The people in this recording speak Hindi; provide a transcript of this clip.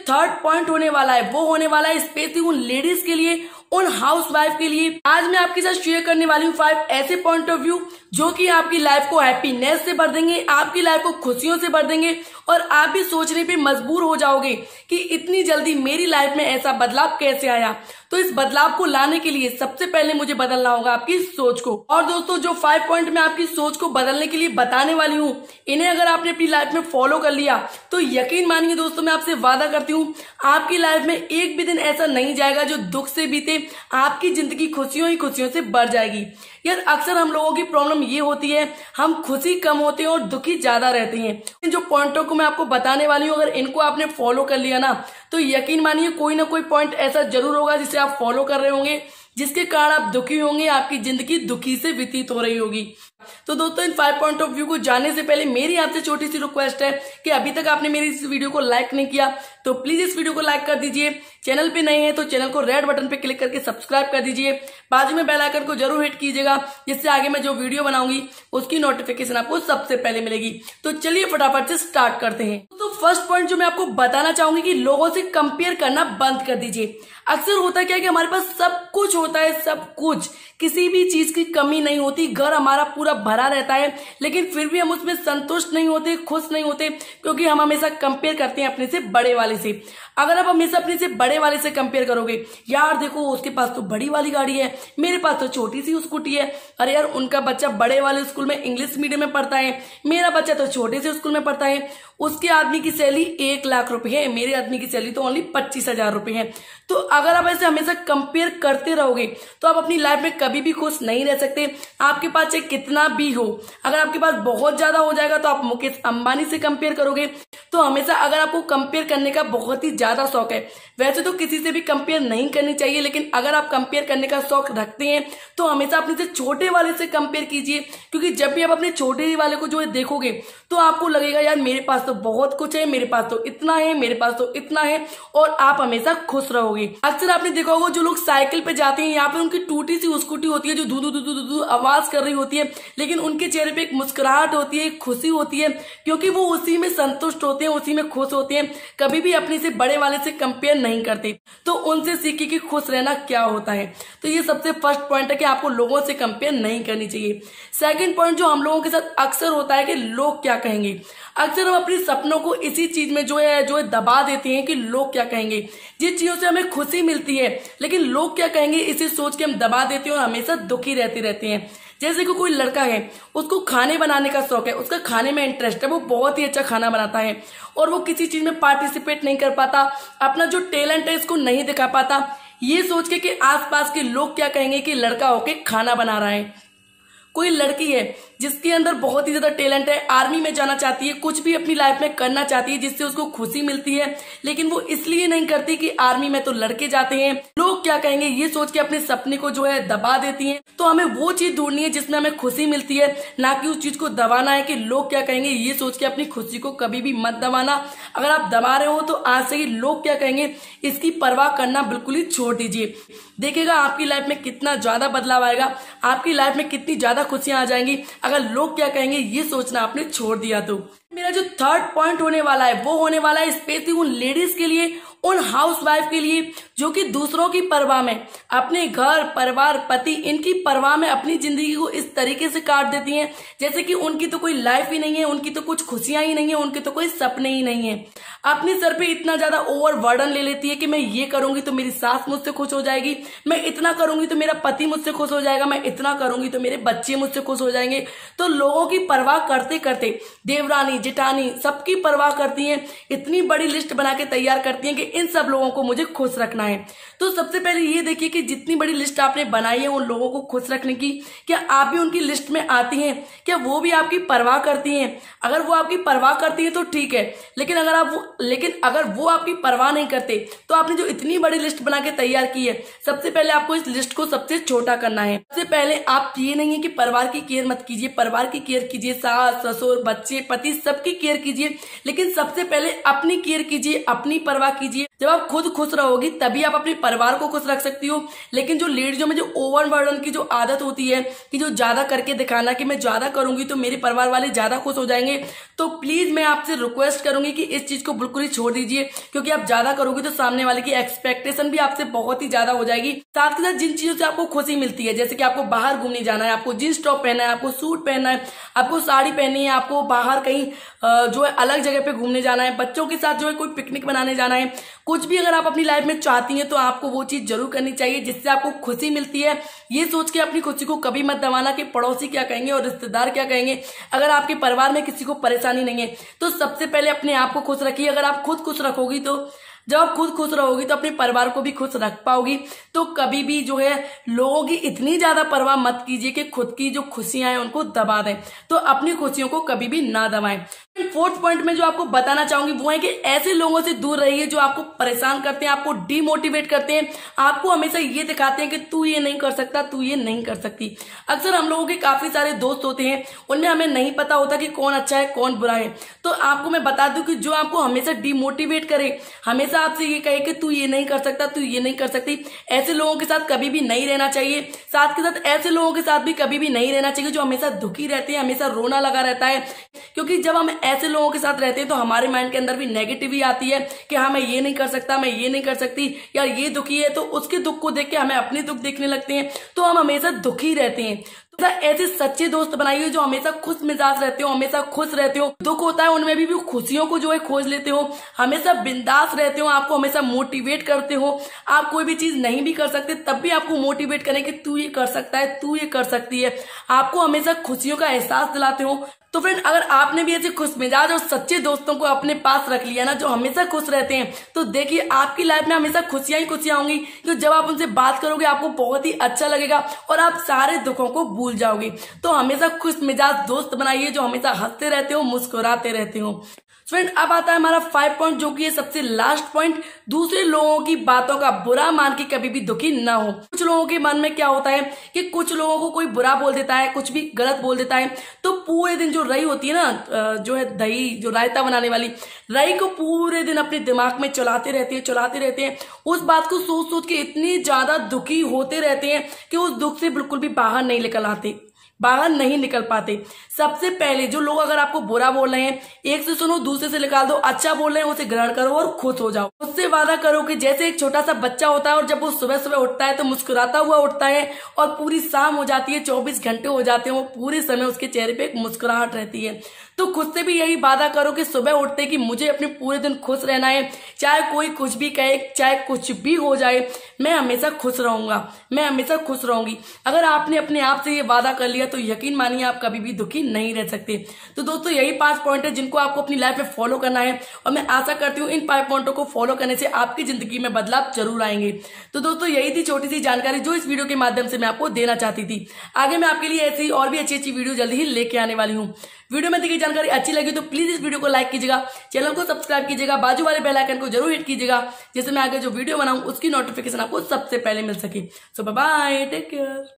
थर्ड पॉइंट होने वाला है, वो होने वाला है स्पेशली उन लेडीज़ के लिए, उन हाउस वाइफ के लिए। आज मैं आपके साथ शेयर करने वाली हूँ फाइव ऐसे पॉइंट ऑफ़ व्यू जो कि आपकी लाइफ को हैप्पीनेस से भर देंगे, आपकी लाइफ को खुशियों से भर देंगे और आप भी सोचने पे मजबूर हो जाओगे कि इतनी जल्दी मेरी लाइफ में ऐसा बदलाव कैसे आया। तो इस बदलाव को लाने के लिए सबसे पहले मुझे बदलना होगा आपकी सोच को। और दोस्तों, जो फाइव पॉइंट में आपकी सोच को बदलने के लिए बताने वाली हूँ, इन्हें अगर आपने अपनी लाइफ में फॉलो कर लिया तो यकीन मानिए दोस्तों, मैं आपसे वादा करती हूँ, आपकी लाइफ में एक भी दिन ऐसा नहीं जाएगा जो दुख से बीते, आपकी ज़िंदगी खुशियों ही खुशियों से बढ़ जाएगी। यार, अक्सर हम लोगों की प्रॉब्लम ये होती है, हम खुशी कम होते हैं और दुखी ज़्यादा रहती है। इन जो पॉइंटों को मैं आपको बताने वाली हूँ, अगर इनको आपने फॉलो कर लिया ना तो यकीन मानिए कोई ना कोई पॉइंट ऐसा ज़रूर होगा जिसे आप फॉलो कर रहे होंगे। जिसके कारण आप दुखी होंगे, आपकी ज़िंदगी दुखी से व्यतीत हो रही होगी। तो दोस्तों, इन फाइव पॉइंट ऑफ़ व्यू को जानने से पहले मेरी आपसे छोटी सी रिक्वेस्ट है कि अभी तक आपने मेरी इस वीडियो को लाइक नहीं किया तो प्लीज़ इस वीडियो को लाइक कर दीजिए। चैनल पे नए हैं तो चैनल को रेड बटन पे क्लिक करके सब्सक्राइब कर दीजिए। बाजू में बेल आइकन को ज़रूर हिट कीजिएगा, जिससे आगे मैं जो वीडियो बनाऊँगी, उसकी नोटिफिकेशन आपको सबसे पहले मिलेगी। तो चलिए फटाफट से स्टार्ट करते हैं। तो फ़र्स्ट पॉइंट जो मैं आपको बताना चाहूँगी कि लोगों से कंपेयर करना बंद कर दीजिए। अक्सर होता क्या है कि हमारे पास सब कुछ होता है, सब कुछ। किसी भी चीज़ की कमी नहीं होती, घर हमारा पूरा भरा रहता है, लेकिन फिर भी हम उसमें संतुष्ट नहीं होते, खुश नहीं होते, क्योंकि हम हमेशा कंपेयर करते हैं अपने से बड़े वाले से। अगर आप हमेशा अपने से बड़े वाले से कंपेयर करोगे, यार देखो, उसके पास तो बड़ी वाली गाड़ी है, मेरे पास तो छोटी सी स्कूटी है, अरे यार, उनका बच्चा बड़े वाले स्कूल में इंग्लिश मीडियम में पढ़ता है, मेरा बच्चा तो छोटे से स्कूल में पढ़ता है, उसके आदमी की सैलरी एक लाख रुपए है, मेरे आदमी की सैलरी तो ओनली पच्चीस हज़ार रुपए है। तो अगर आप ऐसे हमेशा कंपेयर करते रहोगे तो आप अपनी लाइफ में कभी भी खुश नहीं रह सकते। आपके पास चाहे कितना भी हो, अगर आपके पास बहुत ज़्यादा हो जाएगा तो आप मुकेश अंबानी से कंपेयर करोगे। तो हमेशा अगर आपको कंपेयर करने का बहुत ही ज़्यादा शौक है वैसे तो किसी से भी कंपेयर नहीं करनी चाहिए, लेकिन अगर आप कंपेयर करने का शौक रखते हैं तो हमेशा अपने से छोटे वाले से कंपेयर कीजिए, क्योंकि जब भी आप अपने छोटे वाले को जो है देखोगे तो आपको लगेगा, यार, मेरे पास तो बहुत कुछ है, मेरे पास तो इतना है, मेरे पास तो इतना है। और आप हमेशा खुश रहोगे। अक्सर आपने देखा होगा, जो लोग साइकिल पे जाते हैं, यहाँ पे उनकी टूटी सी स्कूटी होती है, जो धू धू धू धू आवाज़ कर रही होती है, लेकिन उनके चेहरे पे एक मुस्कुराहट होती है खुशी होती है, क्योंकि वो उसी में संतुष्ट होते हैं, उसी में खुश होते हैं। कभी भी अपने से बड़े वाले से कंपेयर नहीं करते। तो उनसे सीखिए कि खुश रहना क्या होता है। तो ये सबसे फ़र्स्ट पॉइंट है कि आपको लोगों से कंपेयर नहीं करनी चाहिए। सेकंड पॉइंट जो हम लोगों के साथ अक्सर होता है कि लोग क्या कहेंगे। अक्सर हम अपने सपनों को इसी चीज़ में जो है जो है दबा देते हैं कि लोग क्या कहेंगे। जिस चीज़ों से हमें खुशी मिलती है, लेकिन लोग क्या कहेंगे, इसी सोच के हम दबा देते हैं और हमेशा दुखी रहते रहते हैं। जैसे कि कोई लड़का है, उसको खाने बनाने का शौक है, उसका खाने में इंटरेस्ट है, वो बहुत ही अच्छा खाना बनाता है और वो किसी चीज़ में पार्टिसिपेट नहीं कर पाता, अपना जो टैलेंट है इसको नहीं दिखा पाता। ये सोच के कि आसपास के लोग क्या कहेंगे कि लड़का होके खाना बना रहा है। कोई लड़की है जिसके अंदर बहुत ही ज़्यादा टैलेंट है, आर्मी में जाना चाहती है, कुछ भी अपनी लाइफ में करना चाहती है, जिससे उसको खुशी मिलती है, लेकिन वो इसलिए नहीं करती कि आर्मी में तो लड़के जाते हैं। लोग क्या कहेंगे, ये सोच के अपने सपने को जो है दबा देती हैं। तो हमें वो चीज़ ढूंढनी है जिसमें हमें खुशी मिलती है, ना कि उस चीज़ को दबाना है कि लोग क्या कहेंगे, ये सोच के अपनी खुशी को कभी भी मत दबाना। अगर आप दबा रहे हो तो आज से ही लोग क्या कहेंगे, इसकी परवाह करना बिल्कुल ही छोड़ दीजिए। देखेगा आपकी लाइफ में कितना ज़्यादा बदलाव आएगा, आपकी लाइफ में कितनी ज़्यादा खुशियाँ आ जाएँगी। अगर लोग क्या कहेंगे, ये सोचना आपने छोड़ दिया तो। मेरा जो थर्ड पॉइंट होने वाला है, वो होने वाला है स्पेशली उन लेडीज़ के लिए उन हाउस वाइफ के लिए, जो कि दूसरों की परवाह में, अपने घर, परिवार, पति, इनकी परवाह में अपनी ज़िंदगी को इस तरीके से काट देती हैं, जैसे कि उनकी तो कोई लाइफ ही नहीं है, उनकी तो कुछ खुशियाँ ही नहीं है, उनके तो कोई सपने ही नहीं है। अपने सर पे इतना ज़्यादा ओवर वर्डन ले लेती है कि मैं ये करूँगी तो मेरी सास मुझसे खुश हो जाएगी, मैं इतना करूँगी तो मेरा पति मुझसे खुश हो जाएगा, मैं इतना करूँगी तो मेरे बच्चे मुझसे खुश हो जाएँगे। तो लोगों की परवाह करते करते, देवरानी जिटानी सबकी परवाह करती हैं, इतनी बड़ी लिस्ट बना के तैयार करती हैं कि इन सब लोगों को मुझे खुश रखना है। तो सबसे पहले ये देखिए कि जितनी बड़ी लिस्ट आपने बनाई है उन लोगों को खुश रखने की, क्या आप भी उनकी लिस्ट में आती हैं? क्या वो भी आपकी परवाह करती हैं? अगर वो आपकी परवाह करती है तो ठीक है, लेकिन अगर आप वो, लेकिन अगर वो आपकी परवाह नहीं करते तो आपने जो इतनी बड़ी लिस्ट बना के तैयार की है, सबसे पहले आपको इस लिस्ट को सबसे छोटा करना है। सबसे पहले आप ये नहीं है कि परिवार की केयर मत कीजिए, परिवार की केयर कीजिए, सास, ससुर, बच्चे, पति, सबकी केयर कीजिए, लेकिन सबसे पहले अपनी केयर कीजिए, अपनी परवाह कीजिए। जब आप खुद खुश रहोगी, तभी आप अपने परिवार को खुश रख सकती हो। लेकिन जो लेडीजों में जो ओवर बर्डन की जो आदत होती है, कि जो ज़्यादा करके दिखाना कि मैं ज़्यादा करूँगी तो मेरे परिवार वाले ज़्यादा खुश हो जाएँगे। तो प्लीज़ मैं आपसे रिक्वेस्ट करूँगी कि इस चीज़ को बिल्कुल ही छोड़ दीजिए, क्योंकि आप ज़्यादा करोगे तो सामने वाले की एक्सपेक्टेशन भी आपसे बहुत ही ज़्यादा हो जाएगी। साथ के साथ जिन चीज़ों से आपको खुशी मिलती है, जैसे कि आपको बाहर घूमने जाना है, आपको जींस टॉप पहना है, आपको सूट पहनना है, आपको साड़ी पहननी है, आपको बाहर कहीं जो है अलग जगह पे घूमने जाना है, बच्चों के साथ जो है कोई पिकनिक बनाने जाना है कुछ भी अगर आप अपनी लाइफ में चाहती हैं तो आपको वो चीज़ ज़रूर करनी चाहिए, जिससे आपको खुशी मिलती है। ये सोच के अपनी खुशी को कभी मत दबाना कि पड़ोसी क्या कहेंगे और रिश्तेदार क्या कहेंगे। अगर आपके परिवार में किसी को परेशानी नहीं है तो सबसे पहले अपने आप को खुश रखिए। अगर आप खुद खुश रखोगी तो जब आप खुद खुश रहोगी तो अपने परिवार को भी खुश रख पाओगी। तो कभी भी जो है, लोगों की इतनी ज़्यादा परवाह मत कीजिए कि खुद की जो खुशियाँ हैं, उनको दबा दें। तो अपनी खुशियों को कभी भी ना दबाएँ। फोर्थ पॉइंट में जो आपको बताना चाहूँगी, वो है कि ऐसे लोगों से दूर रहिए जो आपको परेशान करते हैं, आपको डिमोटिवेट करते हैं। आपको हमेशा ये दिखाते हैं कि तू ये नहीं कर सकता, तू ये नहीं कर सकती। अक्सर हम लोगों के काफ़ी सारे दोस्त होते हैं उनमें हमें नहीं पता होता कि कौन अच्छा है, कौन बुरा है। तो आपको मैं बता दू कि जो आपको हमेशा डिमोटिवेट करे, हमेशा आपसे ये कहे कि तू ये नहीं कर सकता, तू ये नहीं कर सकती। ऐसे लोगों के साथ कभी भी नहीं रहना चाहिए। साथ के साथ ऐसे लोगों के साथ भी कभी भी नहीं रहना चाहिए जो हमेशा दुखी रहते हैं, हमेशा रोना लगा रहता है। क्योंकि जब हम ऐसे लोगों के साथ रहते हैं तो हमारे माइंड के अंदर भी नेगेटिव ही आती है कि हाँ मैं ये नहीं कर सकता, मैं ये नहीं कर सकती। यार ये दुखी है तो उसके दुख को देख के हमें अपने दुख देखने लगते हैं। तो हम हमेशा दुखी रहते हैं। तो ऐसे सच्चे दोस्त बनाइए जो हमेशा खुश मिजाज रहते हो हमेशा खुश रहते हो। दुख होता है उनमें भी, भी खुशियों को जो है खोज लेते हो। हमेशा बिंदास रहते हो आपको हमेशा मोटिवेट करते हो। आप कोई भी चीज़ नहीं भी कर सकते तब भी आपको मोटिवेट करें कि तू ये कर सकता है तू ये कर सकती है। आपको हमेशा खुशियों का एहसास दिलाते हो तो फ्रेंड अगर आपने भी ऐसे खुश मिजाज और सच्चे दोस्तों को अपने पास रख लिया ना, जो हमेशा खुश रहते हैं तो देखिए, आपकी लाइफ में हमेशा खुशियाँ ही खुशियाँ होंगी। तो जब आप उनसे बात करोगे, आपको बहुत ही अच्छा लगेगा और आप सारे दुखों को भूल जाओगे। तो हमेशा खुश मिजाज दोस्त बनाइए, जो हमेशा हँसते रहते हो, मुस्कुराते रहते हो। फ्रेंड अब आता है हमारा फाइव पॉइंट जो कि है सबसे लास्ट पॉइंट दूसरे लोगों की बातों का बुरा मान के कभी भी दुखी ना हो। कुछ लोगों के मन में क्या होता है कि कुछ लोगों को कोई बुरा बोल देता है, कुछ भी गलत बोल देता है तो पूरे दिन जो रई होती है ना जो है दही, जो रायता बनाने वाली, रई को पूरे दिन अपने दिमाग में चलाते रहते हैं, चलाते रहते हैं। उस बात को सोच सोच के इतनी ज़्यादा दुखी होते रहते हैं कि उस दुख से बिल्कुल भी बाहर नहीं निकल आते। बाहर नहीं निकल पाते। सबसे पहले जो लोग अगर आपको बुरा बोल रहे हैं, एक से सुनो, दूसरे से निकाल दो अच्छा बोल रहे हैं, उसे ग्रहण करो और खुश हो जाओ। उससे वादा करो कि जैसे एक छोटा सा बच्चा होता है और जब वो सुबह सुबह उठता है तो मुस्कुराता हुआ उठता है और पूरी शाम हो जाती है, चौबीस घंटे हो जाते हैं, वो पूरे समय उसके चेहरे पे एक मुस्कुराहट रहती है। तो खुद से भी यही वादा करो कि सुबह उठते कि मुझे अपने पूरे दिन खुश रहना है। चाहे कोई कुछ भी कहे, चाहे कुछ भी हो जाए, मैं हमेशा खुश रहूँगा। मैं हमेशा खुश रहूँगी। अगर आपने अपने आप से ये वादा कर लिया तो यकीन मानिए आप कभी भी दुखी नहीं रह सकते। तो दोस्तों, यही पाँच पॉइंट है जिनको आपको अपनी लाइफ में फॉलो करना है। और मैं आशा करती हूँ इन पाँच पॉइंटों को फॉलो करने से आपकी ज़िंदगी में बदलाव ज़रूर आएँगे। तो दोस्तों, यही थी छोटी सी जानकारी जो इस वीडियो के माध्यम से मैं आपको देना चाहती थी। आगे मैं आपके लिए ऐसी और भी अच्छी अच्छी वीडियो जल्दी ही लेके आने वाली हूँ। वीडियो में देखिए जानकारी अच्छी लगी तो प्लीज़ इस वीडियो को लाइक कीजिएगा। चैनल को सब्सक्राइब कीजिएगा। बाजू वाले बेलाइकन को ज़रूर हिट कीजिएगा, जिससे मैं आगे जो वीडियो बनाऊँ, उसकी नोटिफिकेशन आपको सबसे पहले मिल सके। सो बाय टेक केयर